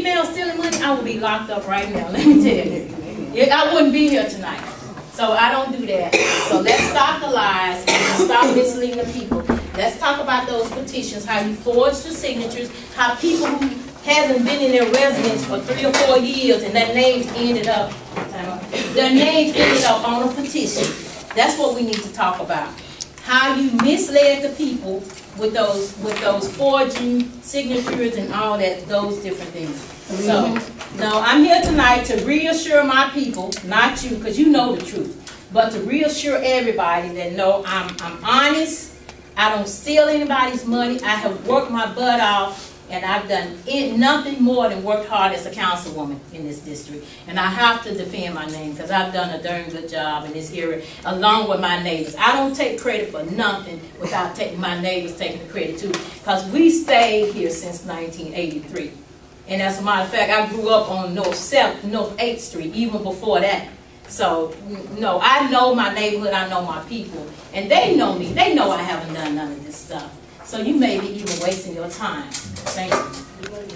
female stealing money, I would be locked up right now, let me tell you. I wouldn't be here tonight. So I don't do that. So let's stop the lies and stop misleading the people. Let's talk about those petitions, how you forged the signatures, how people who hasn't been in their residence for three or four years and their names ended up, their names ended up on a petition. That's what we need to talk about. How you misled the people with those, with those forging signatures and all that, those different things. So, mm-hmm. no, I'm here tonight to reassure my people, not you, because you know the truth, but to reassure everybody that no, I'm, I'm honest, I don't steal anybody's money, I have worked my butt off, and I've done it, nothing more than worked hard as a councilwoman in this district. And I have to defend my name, because I've done a darn good job in this area, along with my neighbors. I don't take credit for nothing without taking, my neighbors taking the credit too, because we stayed here since nineteen eighty-three. And as a matter of fact, I grew up on North Seventh, North Eighth Street, even before that. So, no, I know my neighborhood, I know my people, and they know me. They know I haven't done none of this stuff. So you may be even wasting your time. Thank you.